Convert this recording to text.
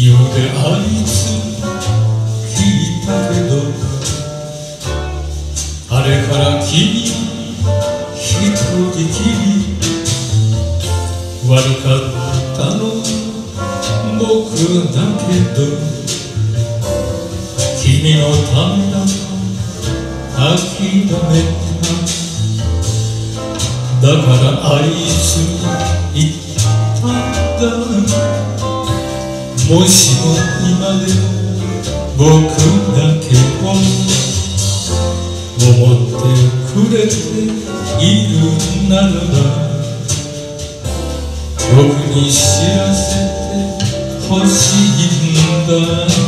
夜であいつ聞いたけどあれから君一人きり悪かったの僕だけど君のためだ諦めただからあいつ言ったんだもしも今でも僕だけを思ってくれているならば僕に知らせてほしいんだ。